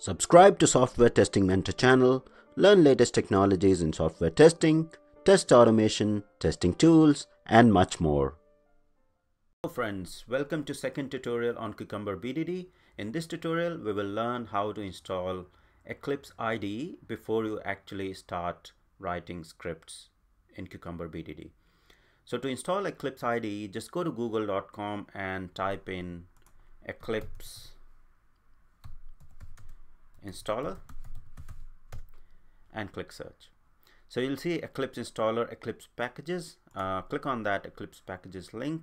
Subscribe to Software Testing Mentor channel, learn latest technologies in software testing, test automation, testing tools, and much more. Hello friends, welcome to second tutorial on Cucumber BDD. In this tutorial, we will learn how to install Eclipse IDE before you actually start writing scripts in Cucumber BDD. So to install Eclipse IDE, just go to google.com and type in Eclipse installer and click search. So you'll see Eclipse installer, Eclipse packages. Uh, click on that Eclipse packages link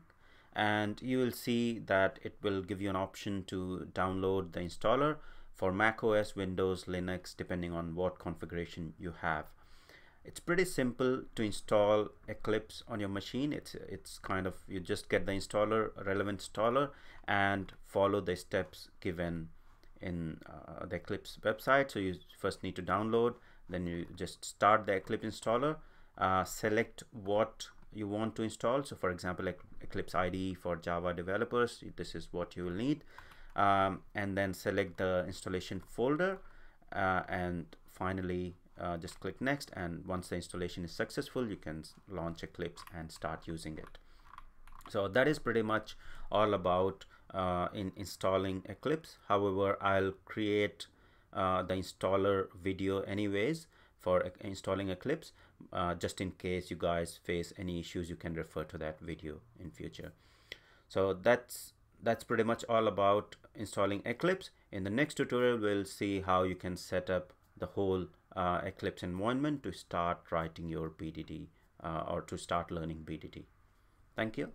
and you will see that it will give you an option to download the installer for Mac OS, Windows, Linux, depending on what configuration you have. It's pretty simple to install Eclipse on your machine. It's it's kind of you just get the installer, relevant installer, and follow the steps given in uh, the Eclipse website. So you first need to download, then you just start the Eclipse installer, uh, select what you want to install. So for example, Eclipse IDE for Java developers, this is what you will need. Um, and then select the installation folder uh, and finally uh, just click next and once the installation is successful you can launch Eclipse and start using it. So that is pretty much all about uh, in installing Eclipse. However, I'll create uh, the installer video anyways for installing Eclipse. Uh, just in case you guys face any issues, you can refer to that video in future. So that's that's pretty much all about installing Eclipse. In the next tutorial, we'll see how you can set up the whole uh, Eclipse environment to start writing your BDD uh, or to start learning BDD. Thank you.